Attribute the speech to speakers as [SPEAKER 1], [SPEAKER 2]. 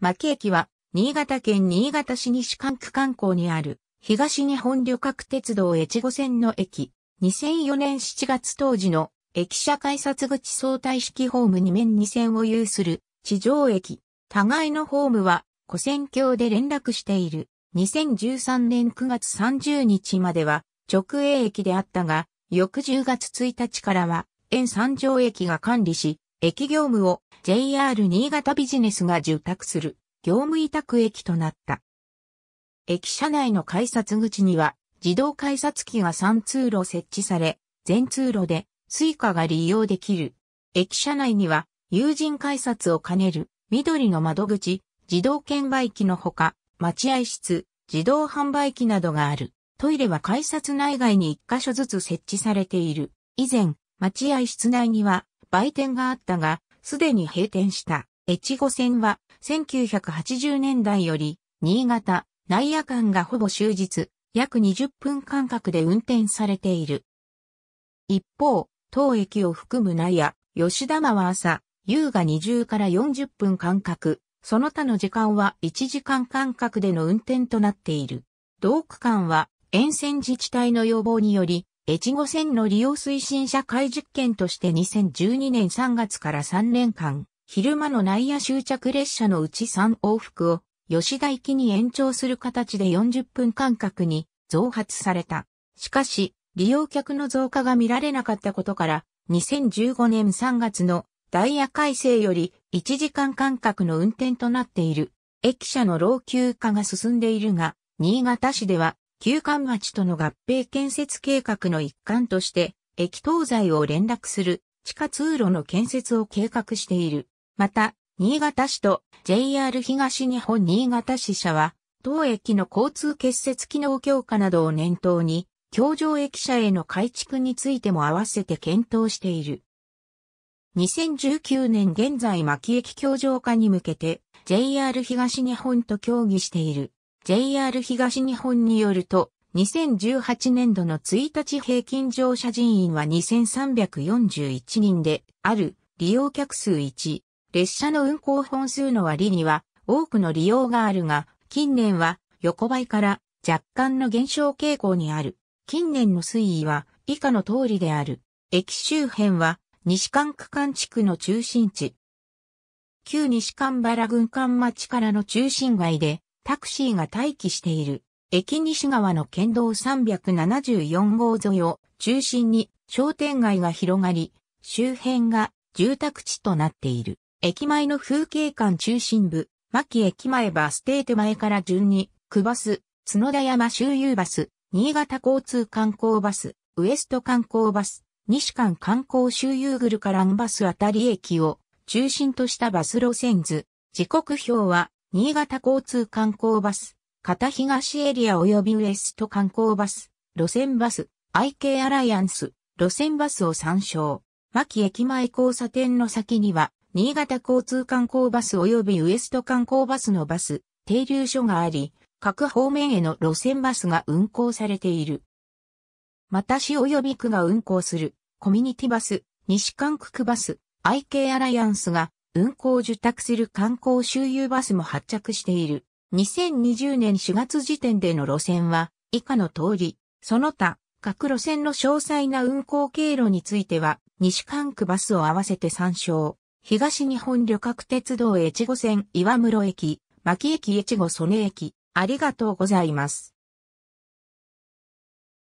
[SPEAKER 1] 牧駅は、新潟県新潟市西関区観光にある、東日本旅客鉄道越後線の駅。2004年7月当時の駅舎改札口相対式ホーム2面2線を有する地上駅。互いのホームは古線橋で連絡している。2013年9月30日までは直営駅であったが、翌10月1日からは円三条駅が管理し、駅業務を JR 新潟ビジネスが受託する業務委託駅となった。駅舎内の改札口には自動改札機が3通路設置され、全通路で Suica が利用できる。駅舎内には有人改札を兼ねるみどりの窓口、自動券売機のほか、待合室、自動販売機などがある。トイレは改札内外に1箇所ずつ設置されている。以前、待合室内には売店があったが、すでに閉店した。越後線は、1980年代より、新潟、内野間がほぼ終日、約20分間隔で運転されている。一方、当駅を含む内野、吉田間は朝、夕が20から40分間隔、その他の時間は1時間間隔での運転となっている。同区間は沿線自治体の要望により越後線の利用推進社会実験として2012年3月から3年間、昼間の内野終着列車のうち3往復を吉田行きに延長する形で40分間隔に増発された。しかし、利用客の増加が見られなかったことから、2015年3月のダイヤ改正より1時間間隔の運転となっている。駅舎の老朽化が進んでいるが、新潟市では旧館町との合併建設計画の一環として、駅東西を連絡する地下通路の建設を計画している。また、新潟市と JR 東日本新潟支社は、当駅の交通結節機能強化などを念頭に、橋上駅舎への改築についても合わせて検討している。2019年現在牧駅橋上化に向けて JR 東日本と協議している。JR 東日本によると、2018年度の1日平均乗車人員は2341人である利用客数1。列車の運行本数の割には多くの利用があるが、近年は横ばいから若干の減少傾向にある。近年の推移は以下の通りである。駅周辺は西関区間地区の中心地。旧西関原軍艦町からの中心街でタクシーが待機している。駅西側の県道374号沿いを中心に商店街が広がり、周辺が住宅地となっている。駅前の風景館中心部、牧駅前バス停手前から順に、区バス、角田山周遊バス、新潟交通観光バス、ウエスト観光バス、西館観光周遊グルカランバスあたり駅を中心としたバス路線図。時刻表は新潟交通観光バス、片東エリア及びウエスト観光バス、路線バス、IK アライアンス、路線バスを参照。牧駅前交差点の先には、新潟交通観光バス及びウエスト観光バスのバス、停留所があり、各方面への路線バスが運行されている。また市及び区が運行する、コミュニティバス、西関区区バス、IK アライアンスが運行を受託する観光周遊バスも発着している。2020年4月時点での路線は以下の通り、その他、各路線の詳細な運行経路については、西関区バスを合わせて参照。東日本旅客鉄道越後線岩室駅、牧駅越後曽根駅、ありがとうございます。